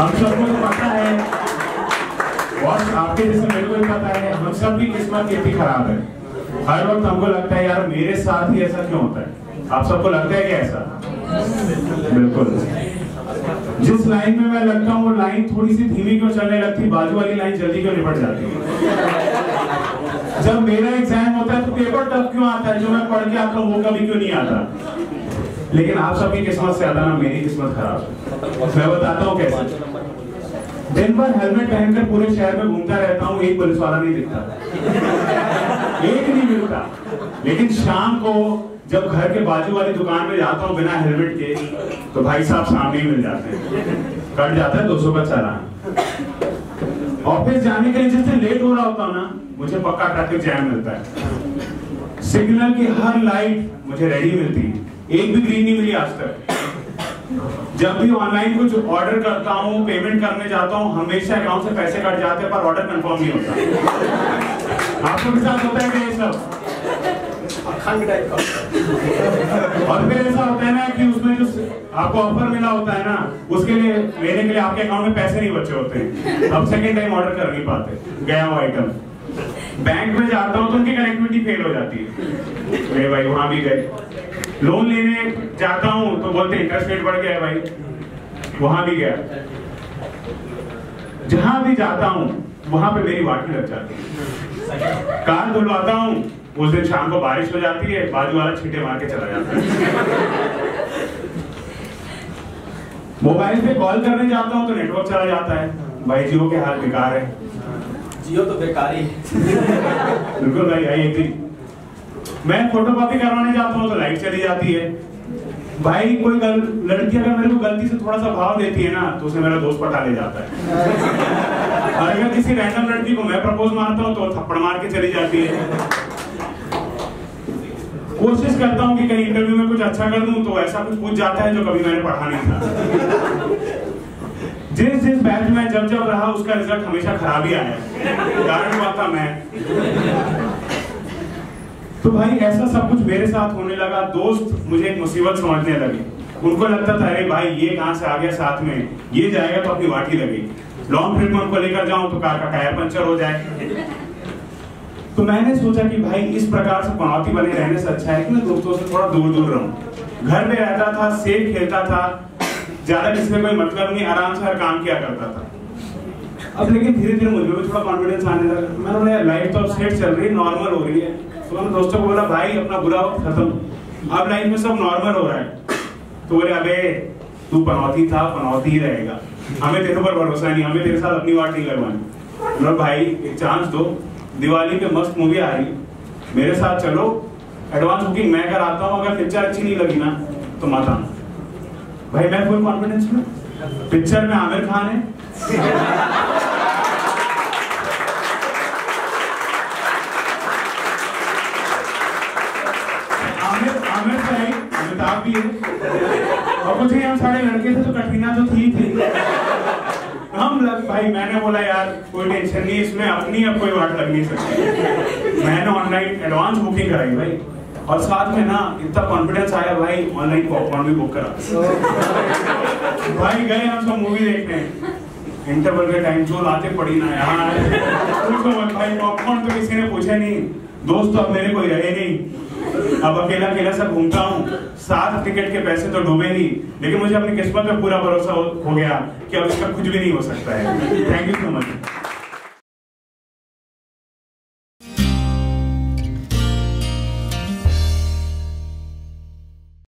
हम सबको तो पता है, बॉस आपके जैसे मेरे को भी पता है, हम सब की किस्मत कितनी खराब है। हर वक्त हमको लगता है, यार, मेरे साथ ही ऐसा क्यों होता है? आप सबको लगता है क्या ऐसा? बिल्कुल। जिस लाइन में मैं लगता हूँ वो लाइन थोड़ी सी धीमी क्यों चलने लगती, बाजू वाली लाइन जल्दी क्यों निपट जाती? जब मेरा एग्ज़ाम होता है तो पेपर टफ क्यों आता है? जो मैं पढ़ के आता हूँ, वो कभी क्यों नहीं आता? लेकिन आप सबकी किस्मत से ज़्यादा ना, मेरी किस्मत खराब मैं बताता हूँ कैसे। दिन भर हेलमेट पहनकर पूरे शहर में घूमता रहता हूँ, एक पुलिस वाला नहीं दिखता। एक नहीं मिलता। लेकिन शाम को जब घर के बाजू वाली दुकान में जाता हूँ बिना हेलमेट के तो भाई साहब सामने ही मिल जाते हैं। कट जाता है दो सौ का चालान। ऑफ़िस जाने के लिए जिस दिन लेट हो रहा होता हूँ ना, मुझे पक्का ट्रैफ़िक जैम मिलता है। सिग्नल की हर लाइट मुझे रेडी मिलती है। एक भी ग्रीन नहीं मिली आज तक। जब भी ऑनलाइन कुछ ऑर्डर करता हूँ पेमेंट करने जाता हूँ, हमेशा अकाउंट से पैसे कट जाते हैं, पर ऑर्डर कंफर्म नहीं होता। आपको भी साथ होता है क्या ये सब? और फिर ऐसा होता है ना कि उसमें जो आपको ऑफ़र मिला होता है ना, उसके लिए लेने के लिए आपके अकाउंट में पैसे नहीं बचे होते हैं। अब सेकेंड टाइम ऑर्डर कर नहीं पाते। गया वो आइटम बैंक में जाता हूँ तो उनकी कनेक्टिविटी फेल हो जाती है। अरे भाई वहाँ भी गए। लोन लेने जाता हूँ तो बोलते इंटरेस्ट रेट बढ़ गया है भाई। वहाँ भी गया। जहाँ भी जाता हूँ वहाँ पे मेरी वाटी लग जाती है। कार धुलवाता हूँ उस दिन शाम को बारिश हो जाती है बाजू वाला छींटे मार के चला जाता है। मोबाइल पे कॉल करने जाता हूँ तो नेटवर्क चला जाता है। भाई जियो के हाल बेकार है। जियो तो बेकार ही। बिल्कुल भाई आई थी मैं फ़ोटो कॉपी करवाने जाता हूँ तो लाइट चली जाती है। भाई कोई गल, लड़की अगर मेरे को गलती से थोड़ा सा भाव देती है ना तो उसे मेरा दोस्त पटा ले जाता है। और अगर किसी रैंडम लड़की को मैं प्रपोज मारता हूँ तो थप्पड़ मार के चली जाती है। कोशिश करता हूँ कि कहीं इंटरव्यू में कुछ अच्छा कर दूँ तो ऐसा कुछ पूछ जाता है जो कभी मैंने पढ़ा नहीं था। जिस जिस बैच में जब जब रहा उसका रिज़ल्ट हमेशा खराब ही आया। कारण हुआ था मैं। तो भाई ऐसा सब कुछ मेरे साथ होने लगा। दोस्त मुझे एक मुसीबत समझने लगे। उनको लगता था, अरे भाई, ये कहाँ से आ गया साथ में? ये जाएगा तो अपनी वाटी लगेगी। लॉन्ग ट्रिप में उनको लेकर जाऊँ तो कार का टायर पंचर हो जाए। तो मैंने सोचा कि भाई, इस प्रकार से पनौती बने रहने से अच्छा है कि मैं दोस्तों से थोड़ा दूर दूर रहूँ। घर में रहता था सेफ़ खेलता था, ज़्यादा किसी कोई मतलब नहीं, आराम से हर काम किया करता था। अब लेकिन धीरे धीरे मुझे भी थोड़ा कॉन्फिडेंस आने लगा। मैंने लाइफ तो अब सेट चल रही है नॉर्मल हो रही है। मैंने दोस्तों को बोला, भाई, अपना बुरा खत्म। अब लाइफ में सब नॉर्मल हो रहा है। तो बोले, अबे, तू पनौती था, पनौती ही रहेगा। हमें तेरे पर भरोसा नहीं, हमें तेरे साथ अपनी बात नहीं लगवानी बोला, भाई, एक चांस दो। दिवाली पे मस्त मूवी आ रही। मेरे साथ चलो। एडवांस बुकिंग मैं कराता हूँ, अगर पिक्चर अच्छी नहीं लगी ना तो मत आना। भाई, मैं फुल कॉन्फिडेंस में? पिक्चर में आमिर खान है? आमिर है अमिताभ भी है। और नहीं हम सारे लड़के थे तो कटरीना तो थी थी। हम लग, भाई, मैंने बोला, यार, कोई टेंशन नहीं, इसमें अपनी अब कोई वाट लग नहीं सकती। मैंने ऑनलाइन एडवांस बुकिंग कराई, भाई। और साथ में ना, इतना कॉन्फिडेंस आया, भाई ऑनलाइन पॉपकॉर्न भी बुक करा। भाई, गए हम सब मूवी देखने। इंटरवल के टाइम जो लाते पड़ी ना यार भाई पॉपकॉर्न तो किसी ने पूछा नहीं। दोस्त तो अब मेरे कोई रहे नहीं। अब अकेला अकेला सा घूमता हूँ। सात टिकट के पैसे तो डूबे नहीं लेकिन मुझे अपनी किस्मत पे पूरा भरोसा हो, हो गया कि अब इसका कुछ भी नहीं हो सकता है। Thank you so much